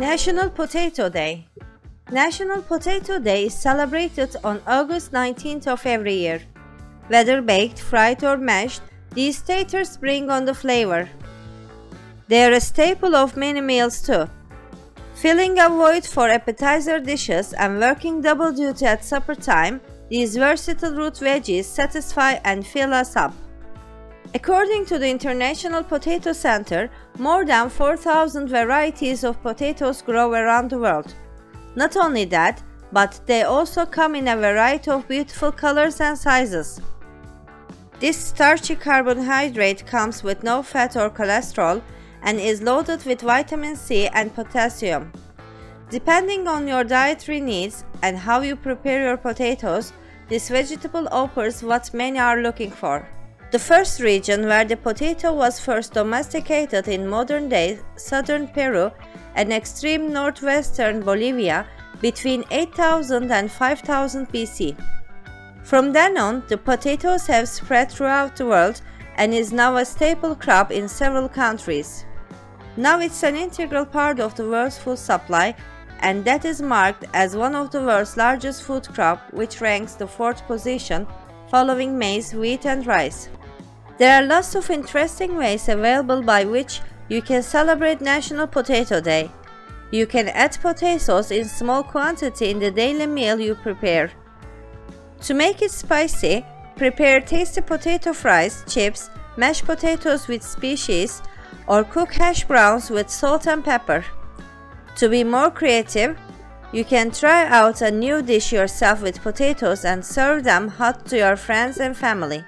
National Potato Day National Potato Day is celebrated on August 19th of every year. Whether baked, fried or mashed, these taters bring on the flavor. They are a staple of many meals too. Filling a void for appetizer dishes and working double duty at supper time, these versatile root veggies satisfy and fill us up. According to the International Potato Center, more than 4,000 varieties of potatoes grow around the world. Not only that, but they also come in a variety of beautiful colors and sizes. This starchy carbohydrate comes with no fat or cholesterol and is loaded with vitamin C and potassium. Depending on your dietary needs and how you prepare your potatoes, this vegetable offers what many are looking for. The first region where the potato was first domesticated in modern-day southern Peru and extreme northwestern Bolivia between 8000 and 5000 BC. From then on, the potatoes have spread throughout the world and is now a staple crop in several countries. Now it's an integral part of the world's food supply and that is marked as one of the world's largest food crop which ranks the fourth position following maize, wheat and rice. There are lots of interesting ways available by which you can celebrate National Potato Day. You can add potatoes in small quantity in the daily meal you prepare. To make it spicy, prepare tasty potato fries, chips, mashed potatoes with species, or cook hash browns with salt and pepper. To be more creative, you can try out a new dish yourself with potatoes and serve them hot to your friends and family.